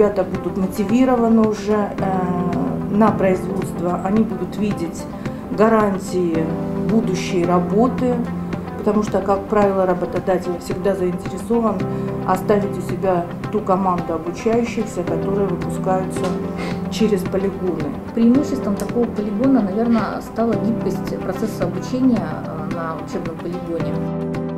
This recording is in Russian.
ребята будут мотивированы уже э, на производство, они будут видеть гарантии будущей работы, потому что, как правило, работодатель всегда заинтересован оставить у себя ту команду обучающихся, которые выпускаются через полигоны. Преимуществом такого полигона, наверное, стала гибкость процесса обучения э, на учебном полигоне.